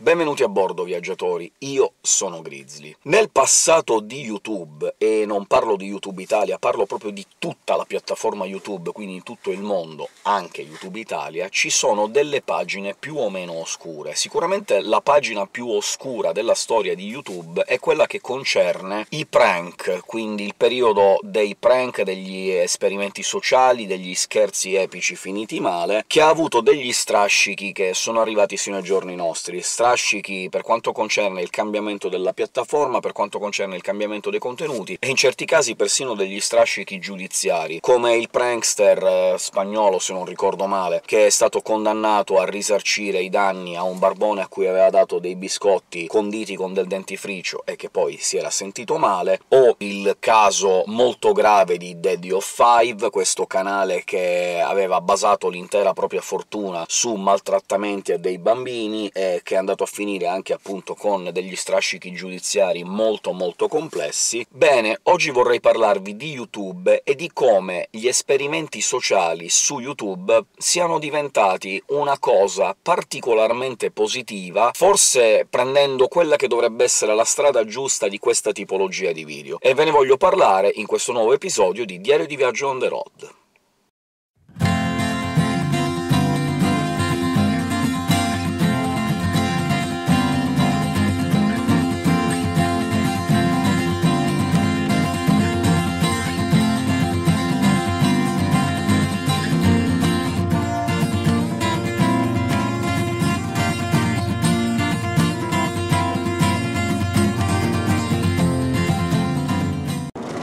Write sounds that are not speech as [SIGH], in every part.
Benvenuti a bordo, viaggiatori. Io sono Grizzly. Nel passato di YouTube, e non parlo di YouTube Italia, parlo proprio di tutta la piattaforma YouTube, quindi in tutto il mondo, anche YouTube Italia, ci sono delle pagine più o meno oscure. Sicuramente la pagina più oscura della storia di YouTube è quella che concerne i prank, quindi il periodo dei prank, degli esperimenti sociali, degli scherzi epici finiti male, che ha avuto degli strascichi che sono arrivati sino ai giorni nostri strascichi per quanto concerne il cambiamento della piattaforma, per quanto concerne il cambiamento dei contenuti, e in certi casi persino degli strascichi giudiziari, come il prankster eh, spagnolo, se non ricordo male, che è stato condannato a risarcire i danni a un barbone a cui aveva dato dei biscotti conditi con del dentifricio e che poi si era sentito male, o il caso molto grave di Daddy of Five, questo canale che aveva basato l'intera propria fortuna su maltrattamenti a dei bambini e che è andato andato a finire anche appunto con degli strascichi giudiziari molto molto complessi. Bene, oggi vorrei parlarvi di YouTube e di come gli esperimenti sociali su YouTube siano diventati una cosa particolarmente positiva, forse prendendo quella che dovrebbe essere la strada giusta di questa tipologia di video. E ve ne voglio parlare in questo nuovo episodio di Diario di Viaggio on the road.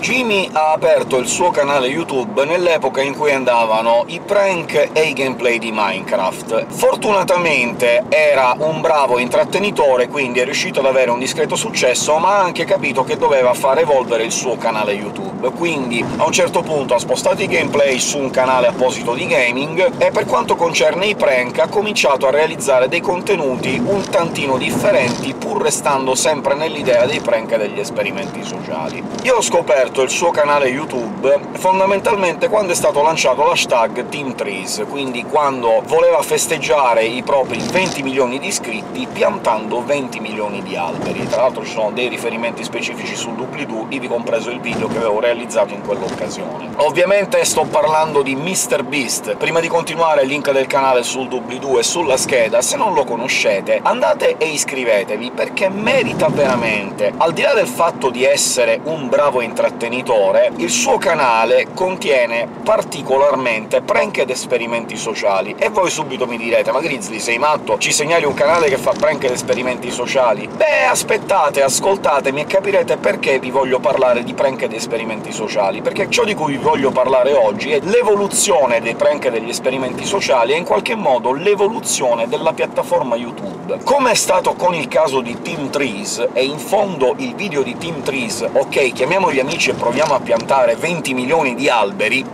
Jimmy ha aperto il suo canale YouTube nell'epoca in cui andavano i prank e i gameplay di Minecraft. Fortunatamente era un bravo intrattenitore, quindi è riuscito ad avere un discreto successo, ma ha anche capito che doveva far evolvere il suo canale YouTube, quindi a un certo punto ha spostato i gameplay su un canale apposito di gaming, e per quanto concerne i prank ha cominciato a realizzare dei contenuti un tantino differenti, pur restando sempre nell'idea dei prank e degli esperimenti sociali. Io ho scoperto aperto il suo canale YouTube fondamentalmente quando è stato lanciato l'hashtag TeamTrees, quindi quando voleva festeggiare i propri 20 milioni di iscritti piantando 20 milioni di alberi. Tra l'altro ci sono dei riferimenti specifici sul doobly-doo, ivi compreso il video che avevo realizzato in quell'occasione. Ovviamente sto parlando di MrBeast. Prima di continuare, il link del canale sul doobly-doo e sulla scheda, se non lo conoscete andate e iscrivetevi, perché merita veramente. Al di là del fatto di essere un bravo intrattenitore, contenitore, il suo canale contiene particolarmente prank ed esperimenti sociali. E voi subito mi direte «Ma Grizzly, sei matto? Ci segnali un canale che fa prank ed esperimenti sociali?» Beh, aspettate, ascoltatemi e capirete perché vi voglio parlare di prank ed esperimenti sociali, perché ciò di cui vi voglio parlare oggi è l'evoluzione dei prank e degli esperimenti sociali e in qualche modo l'evoluzione della piattaforma YouTube. Come è stato con il caso di Team Trees, e in fondo il video di Team Trees, ok, chiamiamo gli amici proviamo a piantare 20 milioni di alberi,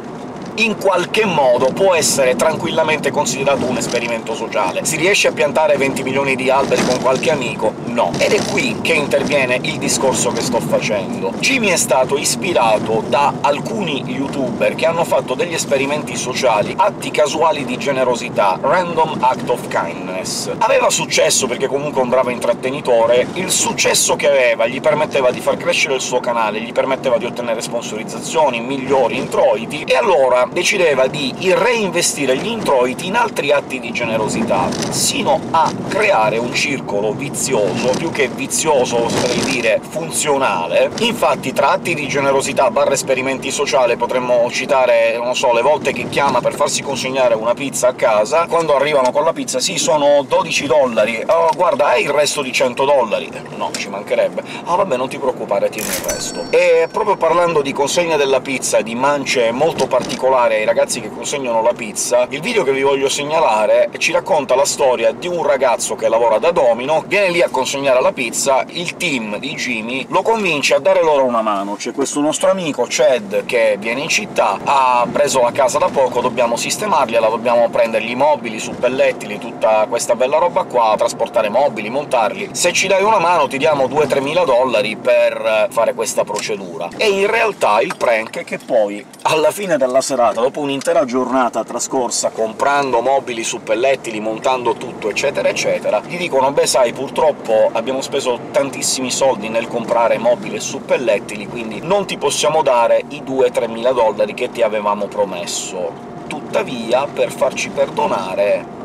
in qualche modo può essere tranquillamente considerato un esperimento sociale. Si riesce a piantare 20 milioni di alberi con qualche amico? No. Ed è qui che interviene il discorso che sto facendo. Jimmy è stato ispirato da alcuni youtuber che hanno fatto degli esperimenti sociali, atti casuali di generosità, random act of kindness. Aveva successo perché comunque è un bravo intrattenitore, il successo che aveva gli permetteva di far crescere il suo canale, gli permetteva di ottenere sponsorizzazioni, migliori introiti, e allora decideva di reinvestire gli introiti in altri atti di generosità, sino a creare un circolo vizioso, più che vizioso oserei dire funzionale. Infatti tra atti di generosità barra esperimenti sociali potremmo citare, non so, le volte che chiama per farsi consegnare una pizza a casa, quando arrivano con la pizza «Sì, sono 12 dollari, oh, guarda, hai il resto di 100 dollari?» No, ci mancherebbe. «Ah, vabbè, non ti preoccupare, tieni il resto». E proprio parlando di consegna della pizza, di mance molto particolari, particolare ai ragazzi che consegnano la pizza, il video che vi voglio segnalare ci racconta la storia di un ragazzo che lavora da Domino, viene lì a consegnare la pizza, il team di Jimmy lo convince a dare loro una mano. C'è questo nostro amico, Chad, che viene in città, ha preso la casa da poco, dobbiamo sistemargliela, dobbiamo prendergli i mobili, suppellettili, tutta questa bella roba qua, trasportare mobili, montarli. Se ci dai una mano ti diamo 2-3 mila dollari per fare questa procedura. E in realtà il prank è che poi, alla fine della serata, giornata, dopo un'intera giornata trascorsa comprando mobili suppellettili, montando tutto, eccetera eccetera, gli dicono «Beh sai, purtroppo abbiamo speso tantissimi soldi nel comprare mobili e suppellettili, quindi non ti possiamo dare i 2-3 mila dollari che ti avevamo promesso». Tuttavia, per farci perdonare,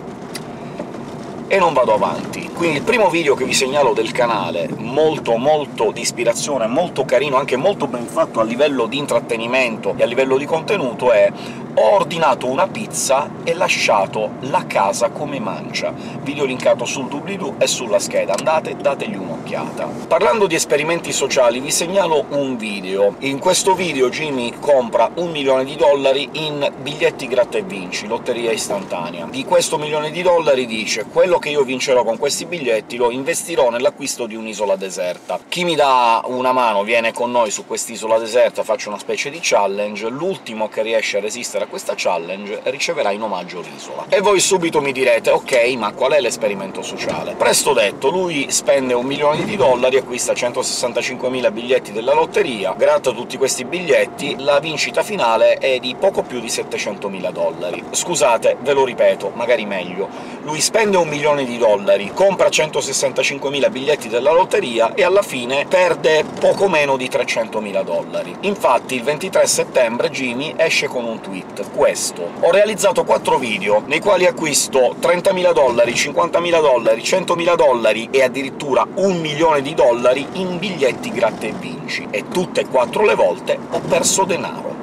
e non vado avanti. Quindi il primo video che vi segnalo del canale, molto molto di ispirazione, molto carino, anche molto ben fatto a livello di intrattenimento e a livello di contenuto, è ho ordinato una pizza e lasciato la casa come mancia. Video linkato sul doobly-doo e sulla scheda, andate dategli un'occhiata. Parlando di esperimenti sociali, vi segnalo un video. In questo video Jimmy compra un milione di dollari in biglietti gratta e vinci, lotteria istantanea. Di questo milione di dollari dice «Quello che io vincerò con questi biglietti lo investirò nell'acquisto di un'isola deserta. Chi mi dà una mano viene con noi su quest'isola deserta, faccio una specie di challenge, l'ultimo che riesce a resistere a questa challenge riceverà in omaggio l'isola. E voi subito mi direte «Ok, ma qual è l'esperimento sociale?» Presto detto, lui spende un milione di dollari, acquista 165.000 biglietti della lotteria, gratta tutti questi biglietti, la vincita finale è di poco più di 700.000 dollari. Scusate, ve lo ripeto, magari meglio. Lui spende un milione di dollari, compra 165.000 biglietti della lotteria e alla fine perde poco meno di 300.000 dollari. Infatti il 23 settembre Jimmy esce con un tweet questo. Ho realizzato 4 video, nei quali acquisto 30.000 dollari, 50.000 dollari, 100.000 dollari e addirittura un milione di dollari in biglietti gratta e vinci, e tutte e quattro le volte ho perso denaro.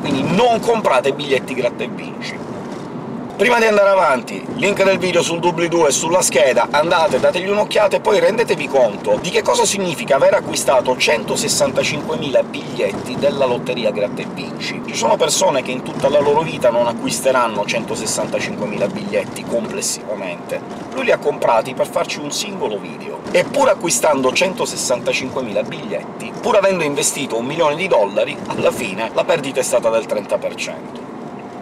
Quindi non comprate biglietti gratta e vinci. Prima di andare avanti, link del video sul doobly-doo e sulla scheda, andate, dategli un'occhiata e poi rendetevi conto di che cosa significa aver acquistato 165.000 biglietti della lotteria Gratta e Vinci. Ci sono persone che in tutta la loro vita non acquisteranno 165.000 biglietti complessivamente. Lui li ha comprati per farci un singolo video. E pur acquistando 165.000 biglietti, pur avendo investito un milione di dollari, alla fine la perdita è stata del 30%.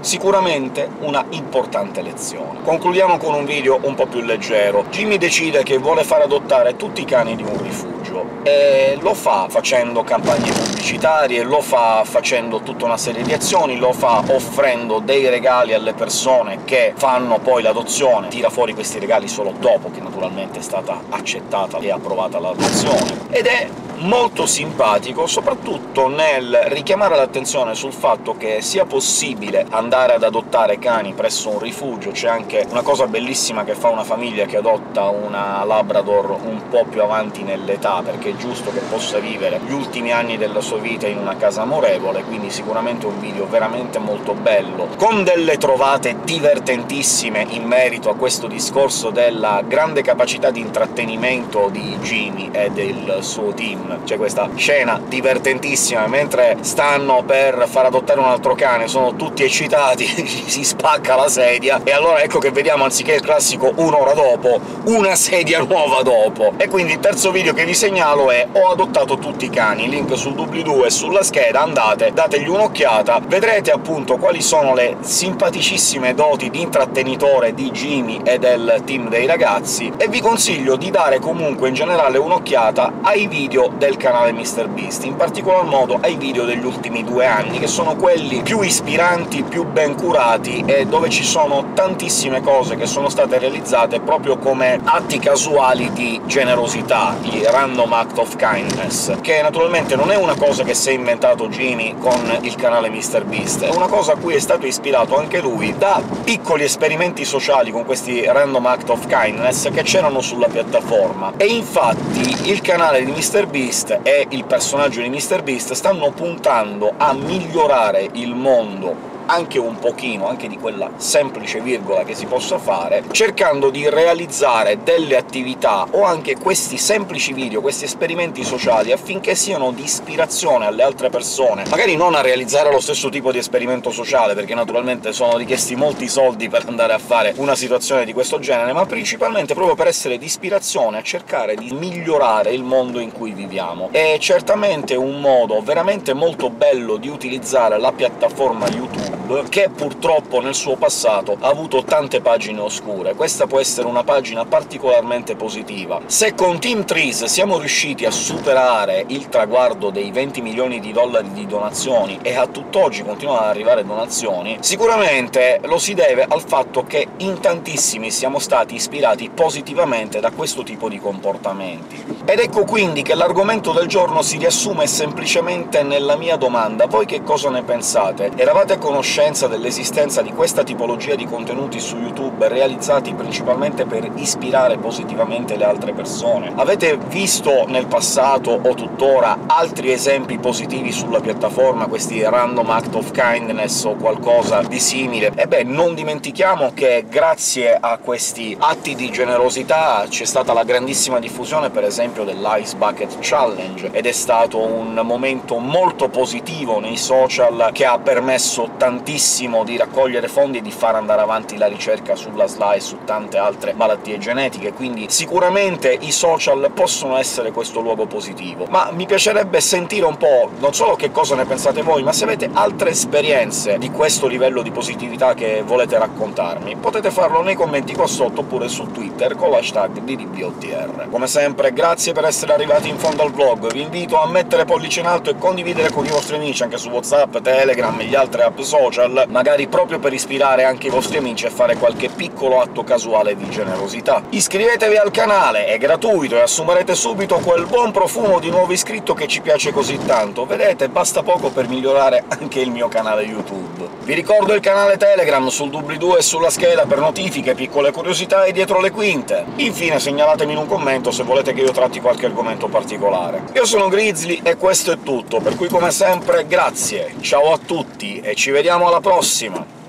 Sicuramente una importante lezione. Concludiamo con un video un po' più leggero. Jimmy decide che vuole far adottare tutti i cani di un rifugio, e lo fa facendo campagne pubblicitarie, lo fa facendo tutta una serie di azioni, lo fa offrendo dei regali alle persone che fanno poi l'adozione, tira fuori questi regali solo dopo che naturalmente è stata accettata e approvata l'adozione, ed è molto simpatico, soprattutto nel richiamare l'attenzione sul fatto che sia possibile andare ad adottare cani presso un rifugio. C'è anche una cosa bellissima che fa una famiglia che adotta una Labrador un po' più avanti nell'età, perché è giusto che possa vivere gli ultimi anni della sua vita in una casa amorevole, quindi sicuramente un video veramente molto bello, con delle trovate divertentissime in merito a questo discorso della grande capacità di intrattenimento di Jimmy e del suo team c'è questa scena divertentissima, mentre stanno per far adottare un altro cane, sono tutti eccitati, [LAUGHS] si spacca la sedia, e allora ecco che vediamo, anziché il classico un'ora dopo, una sedia nuova dopo. E quindi il terzo video che vi segnalo è «Ho adottato tutti i cani», link sul doobly-doo e sulla scheda, andate, dategli un'occhiata, vedrete appunto quali sono le simpaticissime doti di intrattenitore di Jimmy e del team dei ragazzi, e vi consiglio di dare comunque in generale un'occhiata ai video del canale MrBeast, in particolar modo ai video degli ultimi due anni, che sono quelli più ispiranti, più ben curati, e dove ci sono tantissime cose che sono state realizzate proprio come atti casuali di generosità, i random act of kindness, che naturalmente non è una cosa che si è inventato Jimmy con il canale MrBeast, è una cosa a cui è stato ispirato anche lui da piccoli esperimenti sociali con questi random act of kindness che c'erano sulla piattaforma. E infatti il canale di MrBeast Beast e il personaggio di MrBeast stanno puntando a migliorare il mondo anche un pochino, anche di quella semplice virgola che si possa fare, cercando di realizzare delle attività o anche questi semplici video, questi esperimenti sociali, affinché siano di ispirazione alle altre persone, magari non a realizzare lo stesso tipo di esperimento sociale, perché naturalmente sono richiesti molti soldi per andare a fare una situazione di questo genere, ma principalmente proprio per essere di ispirazione, a cercare di migliorare il mondo in cui viviamo. È certamente un modo veramente molto bello di utilizzare la piattaforma YouTube Che purtroppo nel suo passato ha avuto tante pagine oscure. Questa può essere una pagina particolarmente positiva. Se con Team Trees siamo riusciti a superare il traguardo dei 20 milioni di dollari di donazioni, e a tutt'oggi continuano ad arrivare donazioni, sicuramente lo si deve al fatto che in tantissimi siamo stati ispirati positivamente da questo tipo di comportamenti. Ed ecco quindi che l'argomento del giorno si riassume semplicemente nella mia domanda. Voi che cosa ne pensate? Eravate a conoscenza dell'esistenza di questa tipologia di contenuti su YouTube realizzati principalmente per ispirare positivamente le altre persone? Avete visto nel passato o tuttora altri esempi positivi sulla piattaforma, questi random act of kindness o qualcosa di simile? Ebbene, non dimentichiamo che grazie a questi atti di generosità c'è stata la grandissima diffusione, per esempio, dell'Ice Bucket Challenge, ed è stato un momento molto positivo nei social che ha permesso tantissimo di raccogliere fondi e di far andare avanti la ricerca sulla SLA e su tante altre malattie genetiche, quindi sicuramente i social possono essere questo luogo positivo. Ma mi piacerebbe sentire un po' non solo che cosa ne pensate voi, ma se avete altre esperienze di questo livello di positività che volete raccontarmi, potete farlo nei commenti qua sotto oppure su Twitter con l'hashtag DDBOTR. Come sempre grazie per essere arrivati in fondo al vlog, vi invito a mettere pollice in alto e condividere con i vostri amici anche su WhatsApp, Telegram e gli altri app social, magari proprio per ispirare anche i vostri amici a fare qualche piccolo atto casuale di generosità. Iscrivetevi al canale, è gratuito e assumerete subito quel buon profumo di nuovo iscritto che ci piace così tanto. Vedete, basta poco per migliorare anche il mio canale YouTube. Vi ricordo il canale Telegram sul doobly-doo e sulla scheda per notifiche, piccole curiosità e dietro le quinte. Infine segnalatemi in un commento se volete che io tratti qualche argomento particolare. Io sono Grizzly e questo è tutto, per cui come sempre grazie, ciao a tutti e ci vediamo alla prossima!